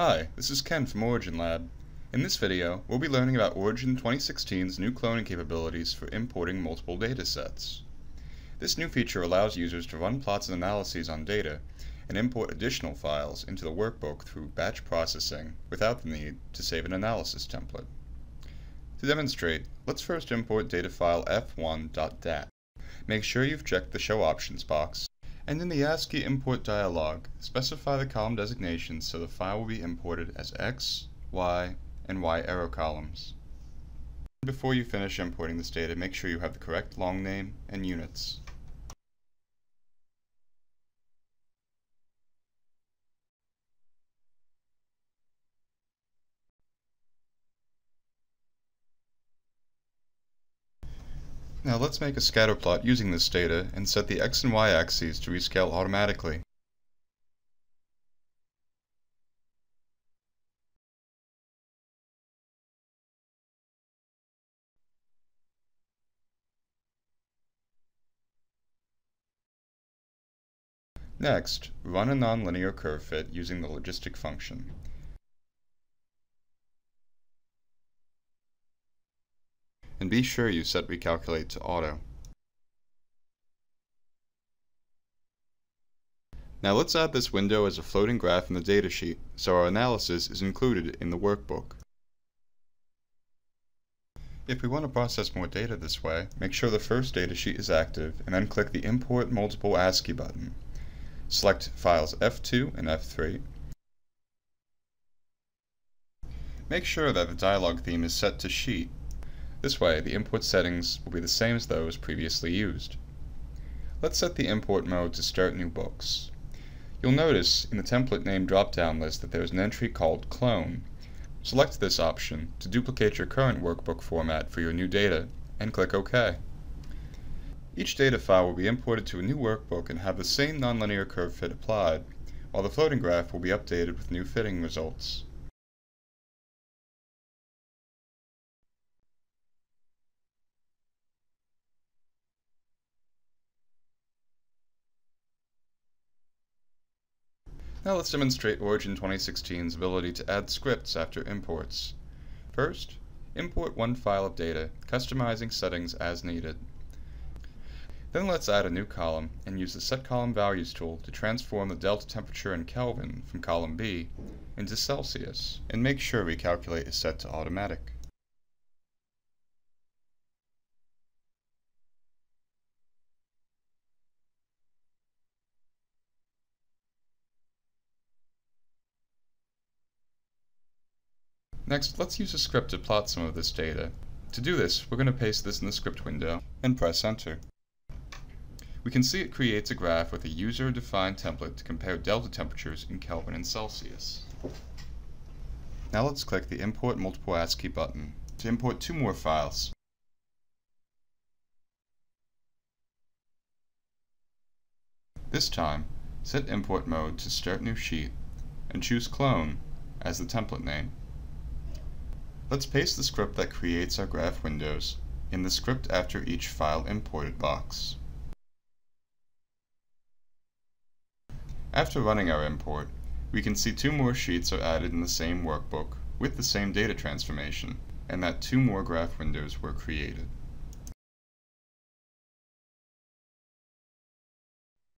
Hi, this is Ken from OriginLab. In this video, we'll be learning about Origin 2016's new cloning capabilities for importing multiple datasets. This new feature allows users to run plots and analyses on data and import additional files into the workbook through batch processing without the need to save an analysis template. To demonstrate, let's first import data file f1.dat. Make sure you've checked the Show Options box and in the ASCII import dialog, specify the column designations so the file will be imported as X, Y, and Y error columns. Before you finish importing this data, make sure you have the correct long name and units. Now let's make a scatter plot using this data and set the x and y axes to rescale automatically. Next, run a nonlinear curve fit using the logistic function. And be sure you set recalculate to auto. Now let's add this window as a floating graph in the datasheet so our analysis is included in the workbook. If we want to process more data this way, make sure the first datasheet is active and then click the Import Multiple ASCII button. Select files F2 and F3. Make sure that the dialog theme is set to Sheet this way, the import settings will be the same as those previously used. Let's set the import mode to Start New Books. You'll notice in the template name drop-down list that there is an entry called Clone. Select this option to duplicate your current workbook format for your new data, and click OK. Each data file will be imported to a new workbook and have the same nonlinear curve fit applied, while the floating graph will be updated with new fitting results. Now let's demonstrate Origin 2016's ability to add scripts after imports. First, import one file of data, customizing settings as needed. Then let's add a new column and use the Set Column Values tool to transform the delta temperature in Kelvin from column B into Celsius, and make sure recalculate is set to automatic. Next, let's use a script to plot some of this data. To do this, we're going to paste this in the script window and press enter. We can see it creates a graph with a user-defined template to compare delta temperatures in Kelvin and Celsius. Now let's click the Import Multiple ASCII button to import two more files. This time, set import mode to Start New Sheet and choose Clone as the template name. Let's paste the script that creates our graph windows in the script after each file imported box. After running our import, we can see two more sheets are added in the same workbook with the same data transformation, and that two more graph windows were created.